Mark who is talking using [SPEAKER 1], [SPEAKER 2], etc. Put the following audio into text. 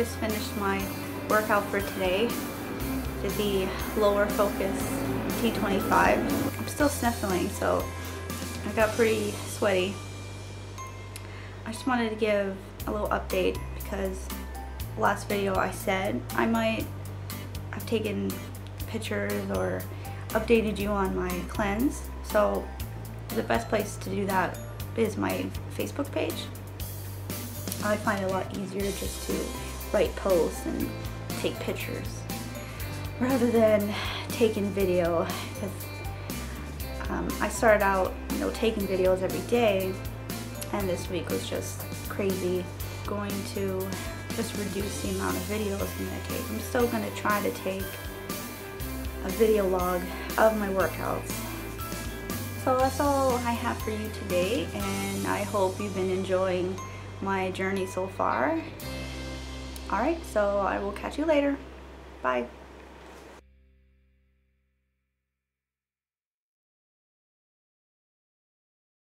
[SPEAKER 1] just finished my workout for today. Did the lower focus T25. I'm still sniffling, so I got pretty sweaty. I just wanted to give a little update because last video I said I might have taken pictures or updated you on my cleanse. So the best place to do that is my Facebook page. I find it a lot easier just to write posts and take pictures rather than taking video because um, I started out you know taking videos every day and this week was just crazy going to just reduce the amount of videos I'm going to take. I'm still going to try to take a video log of my workouts. So that's all I have for you today and I hope you've been enjoying my journey so far. Alright, so I will catch you later. Bye.